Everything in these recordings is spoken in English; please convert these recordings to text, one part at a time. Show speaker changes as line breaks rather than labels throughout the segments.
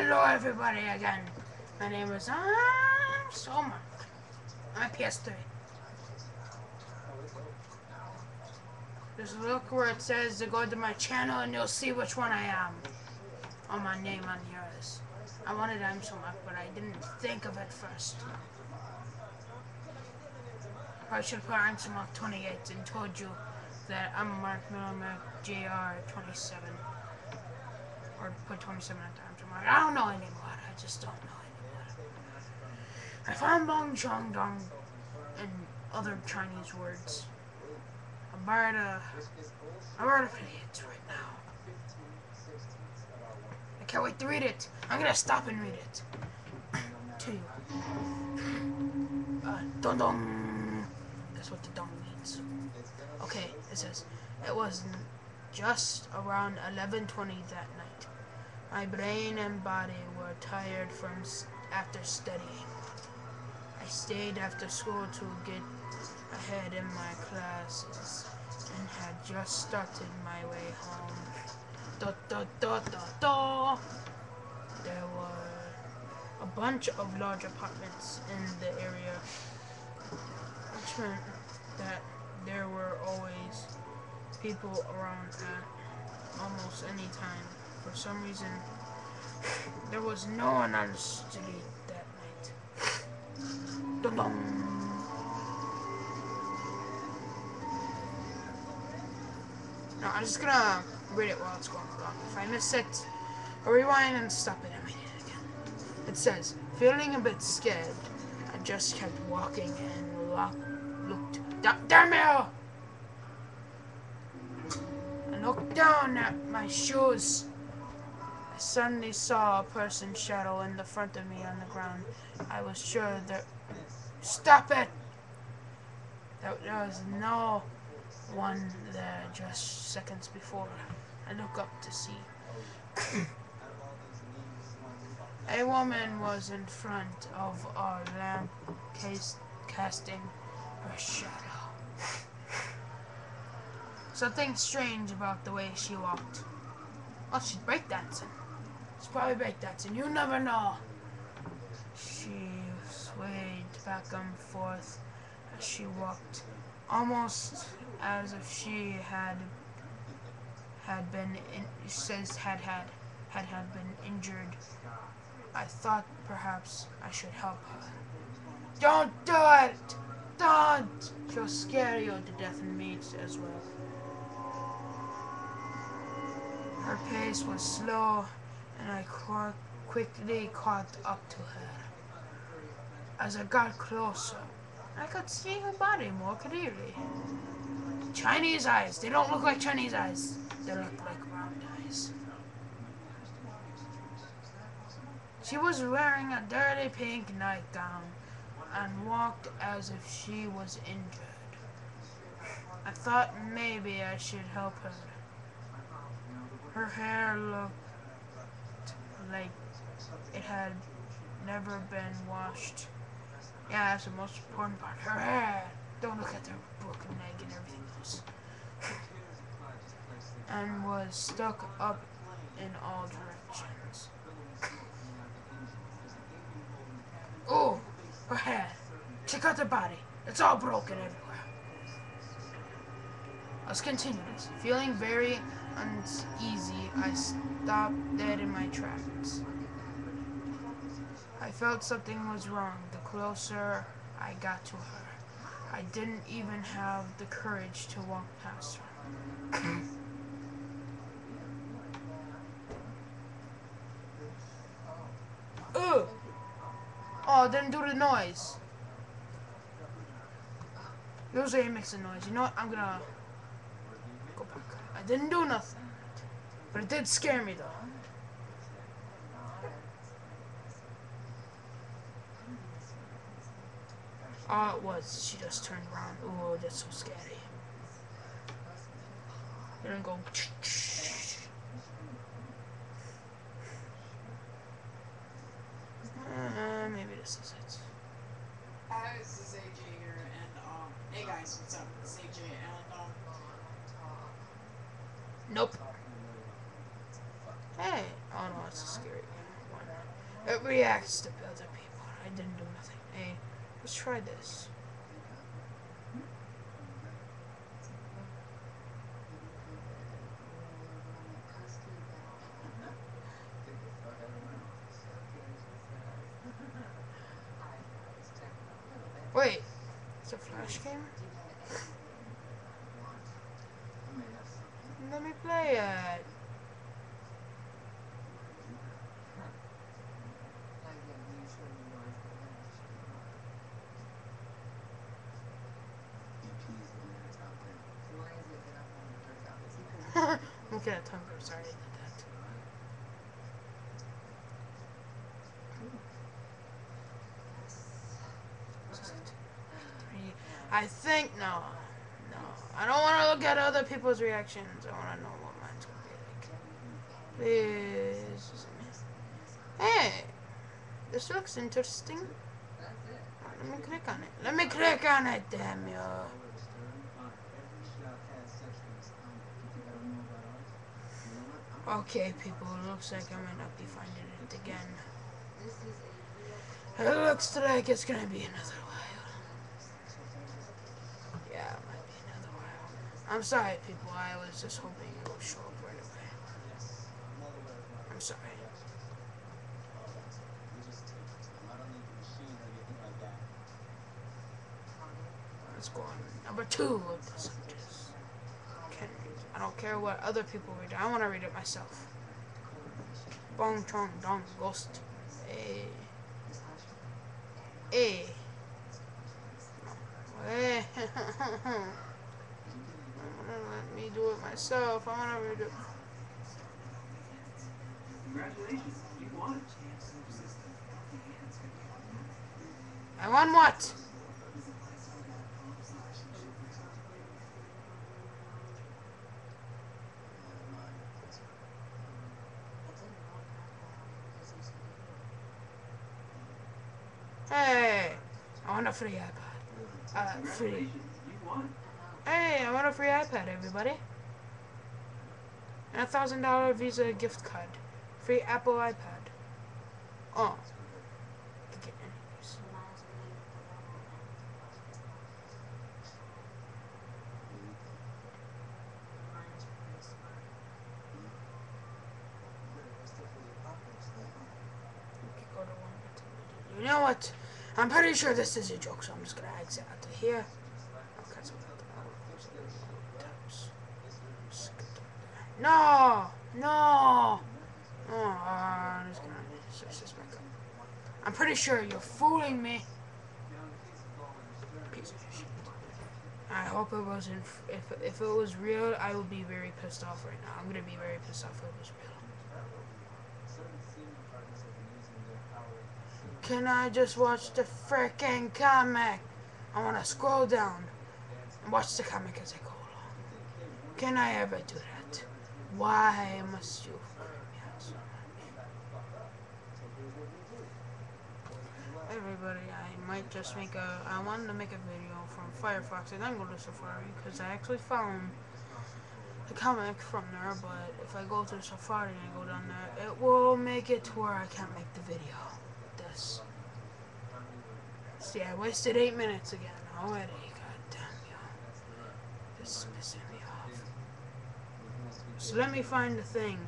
Hello, everybody, again. My name is um, Soma. I'm a PS3. Just look where it says to go to my channel and you'll see which one I am. On my name on yours. I wanted I'm Soma, but I didn't think of it first. I should put I'm Soma 28 and told you that I'm Mark Miller JR 27. Or put 27 at times. I'm like, I don't know anymore. I just don't know anymore. I found Bong Cheong Dong and other Chinese words. I'm about to, I'm to read it right now. I can't wait to read it. I'm gonna stop and read it to you. Uh, dong dong. That's what the dong means. Okay, it says it was just around 11:20 that night. My brain and body were tired from after studying. I stayed after school to get ahead in my classes and had just started my way home. Da, da, da, da, da. There were a bunch of large apartments in the area, which meant that there were always people around at almost any time. For some reason, there was no oh, one on the street that night. Dum -dum. No, I'm just gonna read it while it's going along. If I miss it, I'll rewind and stop it and read it again. It says, feeling a bit scared, I just kept walking and looked. Damn it! I looked down at my shoes. I suddenly saw a person's shadow in the front of me on the ground. I was sure that. Stop it! That there was no one there just seconds before. I look up to see. a woman was in front of our lamp case casting her shadow. Something strange about the way she walked. Oh, she's breakdancing. She's probably breakdancing. You never know. She swayed back and forth as she walked, almost as if she had had been in, says had had had had been injured. I thought perhaps I should help her. Don't do it! Don't! She'll scare you to death and me as well. Her pace was slow, and I quickly caught up to her. As I got closer, I could see her body more clearly. Chinese eyes. They don't look like Chinese eyes. They look like round eyes. She was wearing a dirty pink nightgown and walked as if she was injured. I thought maybe I should help her. Her hair looked like it had never been washed. Yeah, that's the most important part. Her hair. Don't look at her broken leg and everything else. and was stuck up in all directions. Oh, her head. Check out the body. It's all broken everywhere. Let's continue this. Feeling very uneasy, I stopped dead in my tracks. I felt something was wrong the closer I got to her. I didn't even have the courage to walk past her. Ugh! Oh, didn't do the noise. Usually it makes a noise. You know what? I'm gonna go back. I didn't do nothing. But it did scare me though. All it was, she just turned around. Oh, that's so scary. And then go. Uh, maybe this is it.
Hi, this is AJ here, and um, hey guys, what's up? It's AJ, and um,
Nope. Hey. Oh no, it's a scary one. It reacts to other people. I didn't do nothing. Hey, let's try this. Wait, it's a flash game? Let me play it. okay, that time goes. Sorry, I did that. Three. I think no, no. I don't want to look at other people's reactions. I want to know what mine's gonna be like. Please. Hey, this looks interesting. Let me click on it. Let me click on it, damn you. Okay, people, looks like I might not be finding it again. It looks like it's gonna be another while. Yeah, it might be another while. I'm sorry, people. I was just hoping it would show up right away. I'm sorry. Let's go on number two of the subjects. Can I don't care what other people read. I want to read it myself. Bong Cheong Dong Ghost. A. A. Hey. Me do it myself. I want to read it.
Congratulations, you won.
I won what? Hey, I want a free iPad. Uh, free. A free iPad, everybody. And a thousand dollar Visa gift card. Free Apple iPad. Oh. You know what? I'm pretty sure this is a joke, so I'm just gonna exit out of here. Okay, so No! No! Oh, uh, I'm just gonna switch this back up. I'm pretty sure you're fooling me. Piece of shit. I hope it wasn't. If if it was real, I would be very pissed off right now. I'm gonna be very pissed off if it was real. Can I just watch the freaking comic? I wanna scroll down and watch the comic as I go along. Can I ever do that? Why must you freak me so much? Everybody, I might just make a. I wanted to make a video from Firefox and then go to Safari because I actually found the comic from there. But if I go to Safari and I go down there, it will make it to where I can't make the video. This. See, I wasted eight minutes again already. God damn you. This is off. So let me find the thing.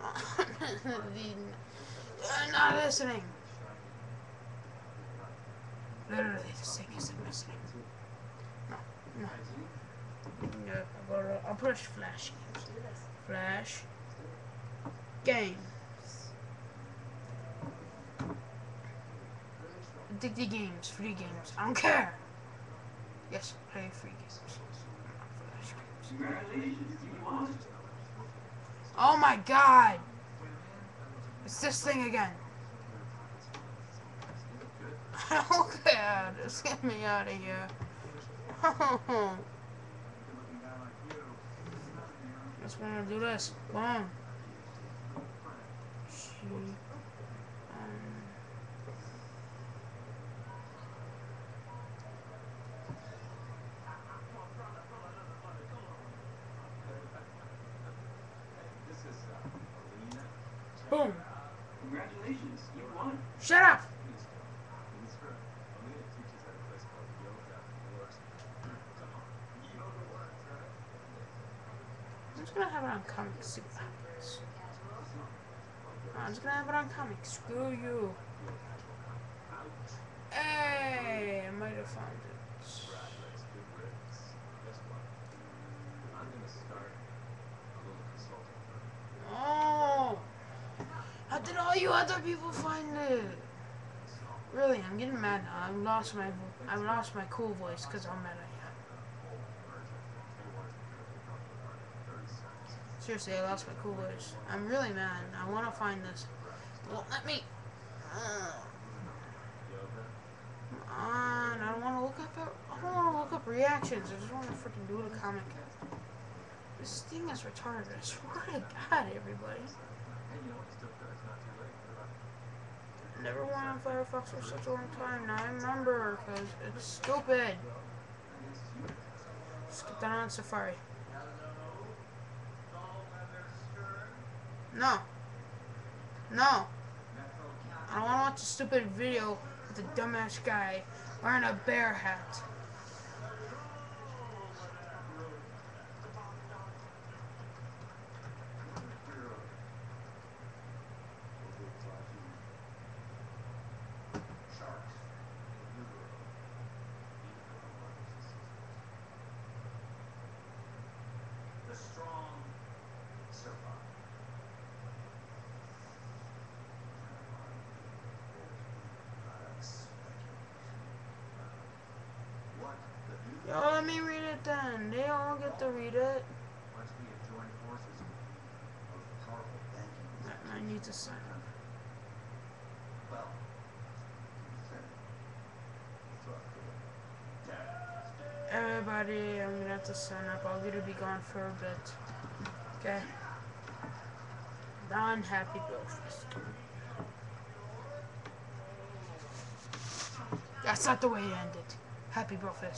You're not listening. Literally, this thing isn't listening. No, no. No, I'll, go I'll push Flash. Flash games. Addicted games, free games. I don't care. Yes, play free games. Not Flash games.
Congratulations, you won.
Oh my god! It's this thing again. Oh, okay, just get me out of here. Just wanna do this. Come on. She, um, Boom.
Congratulations, you won.
Shut up. I'm gonna have it on comics. See what happens. I'm just gonna have it on comics. Screw you. Hey, I might have found it. Oh! How did all you other people find it? Really, I'm getting mad now. I've lost my I've lost my cool voice because I'm mad I Seriously, I lost my cool. I'm really mad. I want to find this. Well, let me. Come on, I don't want to look up. I don't want to look up reactions. I just want to freaking do the comic. This thing is retarded. I swear to God, everybody. Never went on Firefox for such a long time. Now I remember because it's stupid. Just get that on Safari. No. No. I don't want to watch a stupid video with a dumbass guy wearing a bear hat.
The strong survive. What the new
Yo, let me read it then. They all get to read it.
once we have joined forces with the powerful banking
I, need to sign up. Everybody, I'm gonna have to sign up. I'm gonna be gone for a bit. Okay. Don, happy birthday. That's not the way it ended. Happy birthday.